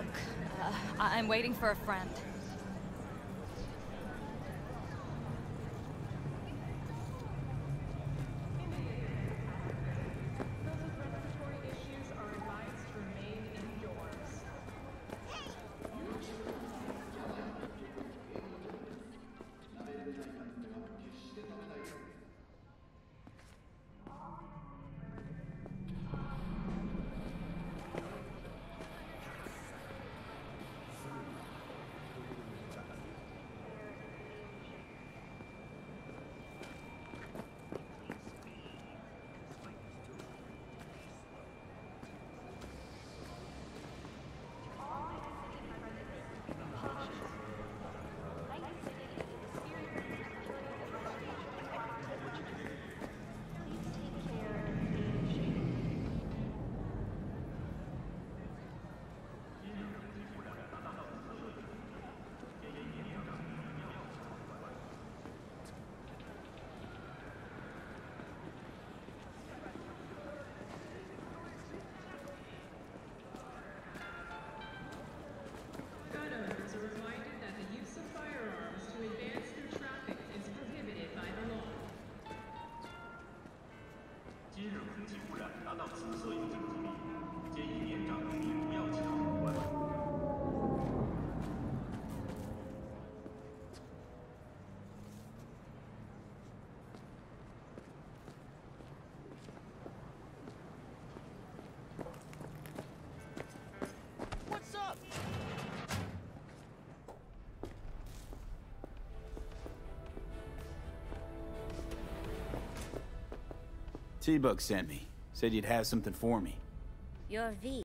Look, uh, I I'm waiting for a friend. Seabug sent me. Said you'd have something for me. Your V